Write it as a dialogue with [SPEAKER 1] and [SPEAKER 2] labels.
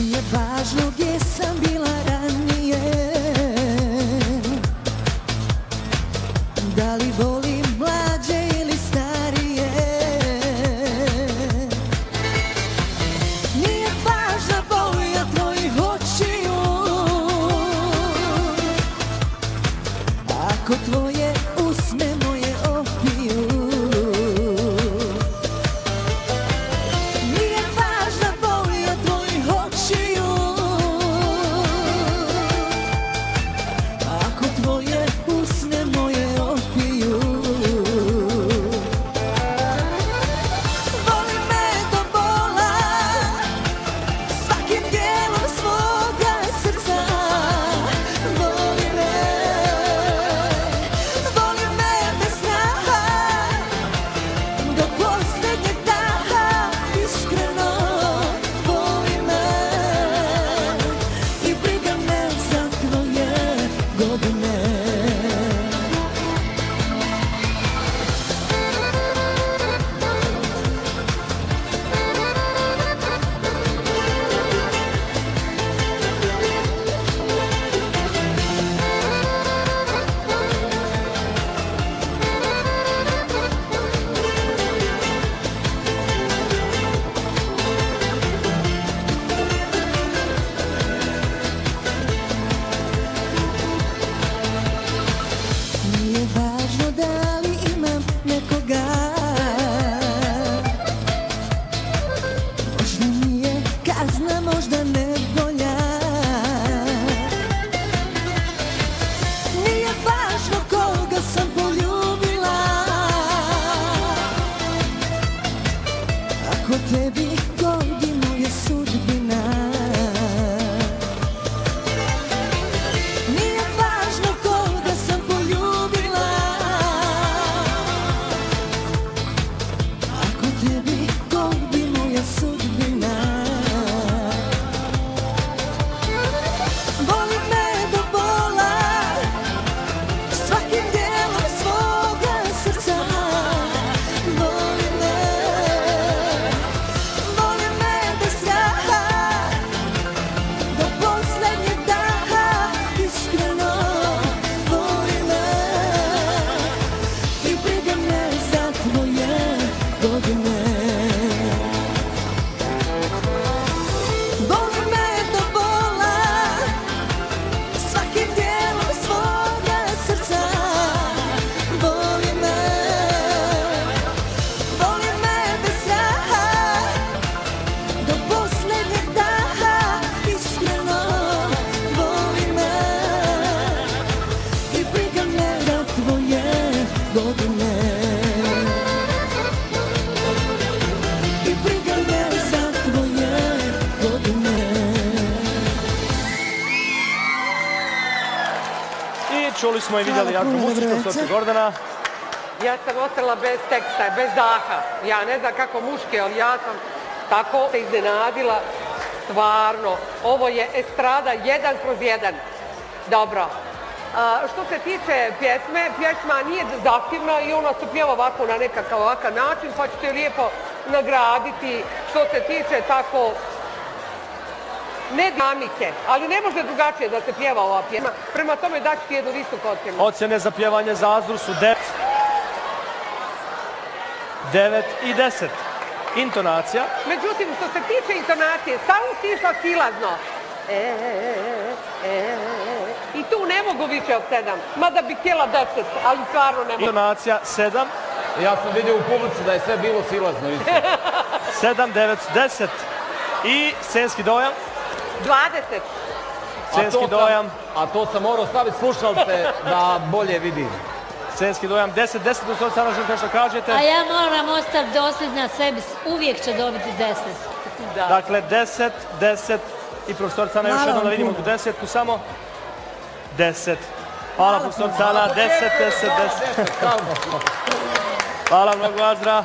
[SPEAKER 1] Nije važno gdje sam bila ranije. Da li volim mlađe ili starije? Nije važna boja tvojih očiju. Ako
[SPEAKER 2] čuli smo i vidjeli
[SPEAKER 1] dobro
[SPEAKER 2] profesoricu
[SPEAKER 1] večer.
[SPEAKER 2] Gordana.
[SPEAKER 3] Ja sam ostala bez teksta, bez daha. Ja ne znam kako muške, ali ja sam tako se iznenadila. Stvarno, ovo je estrada jedan kroz jedan. Dobro. A, što se tiče pjesme, pjesma nije zahtjevna i ona se pjeva ovako na nekakav ovakav način, pa ćete lijepo nagraditi što se tiče tako ne dinamike, ali ne može drugačije da se pjeva ova pjesma. Prema tome daću ti jednu visoku ocjenu.
[SPEAKER 2] Ocjene za pjevanje za Azur su 9. 9 i 10. Intonacija.
[SPEAKER 3] Međutim, što se tiče intonacije, stalno stišla silazno. E, e, e, e. I tu ne mogu više od sedam. Mada bi htjela deset, ali stvarno ne mogu.
[SPEAKER 2] Intonacija 7.
[SPEAKER 4] Ja sam vidio u publici da je sve bilo silazno isto.
[SPEAKER 2] 7, 9, 10. I scenski dojam.
[SPEAKER 3] Dvadeset.
[SPEAKER 2] Scenski dojam.
[SPEAKER 4] A to sam morao staviti slušalce da bolje vidim.
[SPEAKER 2] Scenski dojam 10, 10. Gospodin Saražin, kao što kažete.
[SPEAKER 5] A ja moram ostati dosljedna sebi, uvijek će dobiti deset.
[SPEAKER 3] Da.
[SPEAKER 2] Dakle, 10, 10 i profesor Cana još jednom da vidimo tu desetku samo. 10. Hvala profesor Cana, 10, 10, 10.
[SPEAKER 4] Bravo.
[SPEAKER 2] Hvala mnogo Azra.